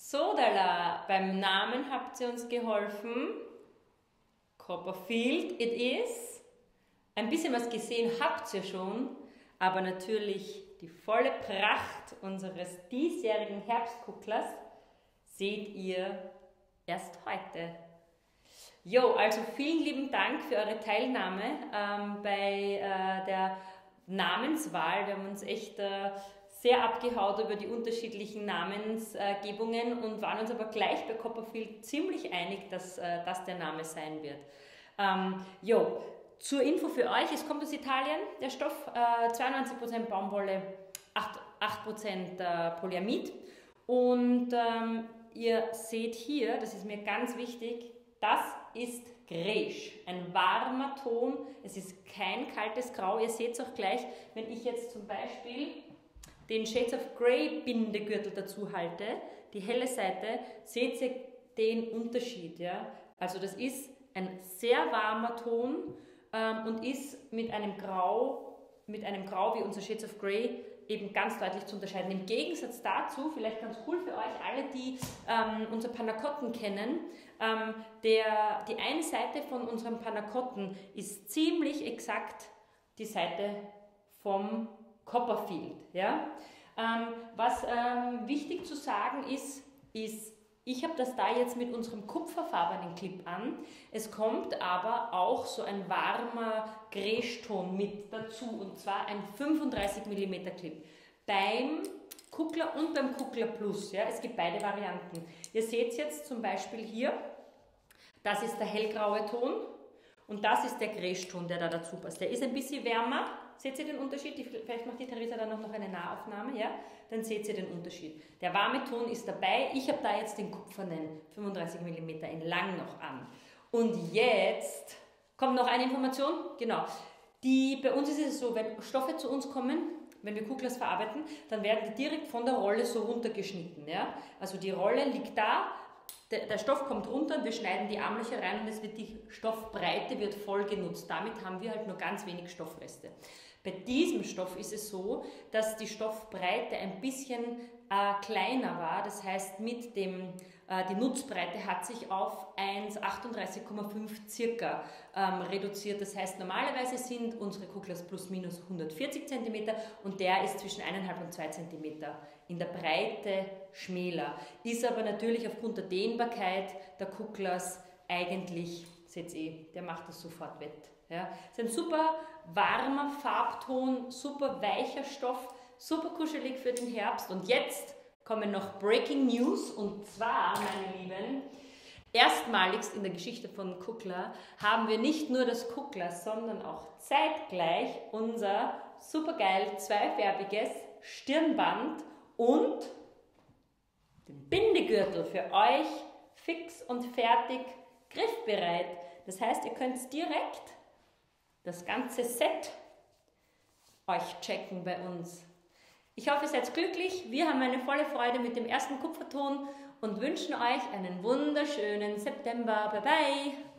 So, Dala, beim Namen habt ihr uns geholfen. Copperfield it is. Ein bisschen was gesehen habt ihr schon, aber natürlich die volle Pracht unseres diesjährigen Herbstkucklers seht ihr erst heute. Jo, also vielen lieben Dank für eure Teilnahme ähm, bei äh, der Namenswahl. Wir haben uns echt äh, sehr abgehaut über die unterschiedlichen Namensgebungen und waren uns aber gleich bei Copperfield ziemlich einig, dass äh, das der Name sein wird. Ähm, jo, zur Info für euch, es kommt aus Italien, der Stoff, äh, 92% Baumwolle, 8%, 8 äh, Polyamid und ähm, ihr seht hier, das ist mir ganz wichtig, das ist Greisch, ein warmer Ton. Es ist kein kaltes Grau. Ihr seht es auch gleich, wenn ich jetzt zum Beispiel den Shades of Grey Bindegürtel dazu halte, die helle Seite, seht ihr den Unterschied. Ja? Also das ist ein sehr warmer Ton ähm, und ist mit einem Grau, mit einem Grau wie unser Shades of Grey eben ganz deutlich zu unterscheiden. Im Gegensatz dazu, vielleicht ganz cool für euch alle, die ähm, unser Panacotten kennen, ähm, der, die eine Seite von unserem Panacotten ist ziemlich exakt die Seite vom Copperfield. Ja? Ähm, was ähm, wichtig zu sagen ist, ist, ich habe das da jetzt mit unserem kupferfarbenen Clip an. Es kommt aber auch so ein warmer Gräschton mit dazu und zwar ein 35 mm Clip. Beim Kuckler und beim Kuckler Plus. Ja, es gibt beide Varianten. Ihr seht jetzt zum Beispiel hier, das ist der hellgraue Ton und das ist der Gräschton, der da dazu passt. Der ist ein bisschen wärmer. Seht ihr den Unterschied? vielleicht macht die Theresa dann noch eine Nahaufnahme, ja? Dann seht ihr den Unterschied. Der warme Ton ist dabei. Ich habe da jetzt den kupfernen 35 mm in lang noch an. Und jetzt kommt noch eine Information. Genau. Die, bei uns ist es so, wenn Stoffe zu uns kommen, wenn wir Kucklas verarbeiten, dann werden die direkt von der Rolle so runtergeschnitten. Ja? Also die Rolle liegt da, der, der, Stoff kommt runter und wir schneiden die Armlöcher rein und es wird die Stoffbreite wird voll genutzt. Damit haben wir halt nur ganz wenig Stoffreste. Bei diesem Stoff ist es so, dass die Stoffbreite ein bisschen äh, kleiner war. Das heißt, mit dem, die Nutzbreite hat sich auf 1,38,5 circa ähm, reduziert. Das heißt, normalerweise sind unsere Kuglas plus minus 140 cm und der ist zwischen 1,5 und 2 cm in der Breite schmäler. Ist aber natürlich aufgrund der Dehnbarkeit der Kuglas eigentlich, seht ihr, der macht das sofort wett. Ja. Ist ein super warmer Farbton, super weicher Stoff, super kuschelig für den Herbst. Und jetzt kommen noch Breaking News und zwar, meine Lieben, erstmaligst in der Geschichte von Kuckler haben wir nicht nur das Kuckler, sondern auch zeitgleich unser supergeil zweifärbiges Stirnband und den Bindegürtel für euch fix und fertig griffbereit. Das heißt, ihr könnt direkt das ganze Set euch checken bei uns. Ich hoffe, ihr seid glücklich. Wir haben eine volle Freude mit dem ersten Kupferton und wünschen euch einen wunderschönen September. Bye bye!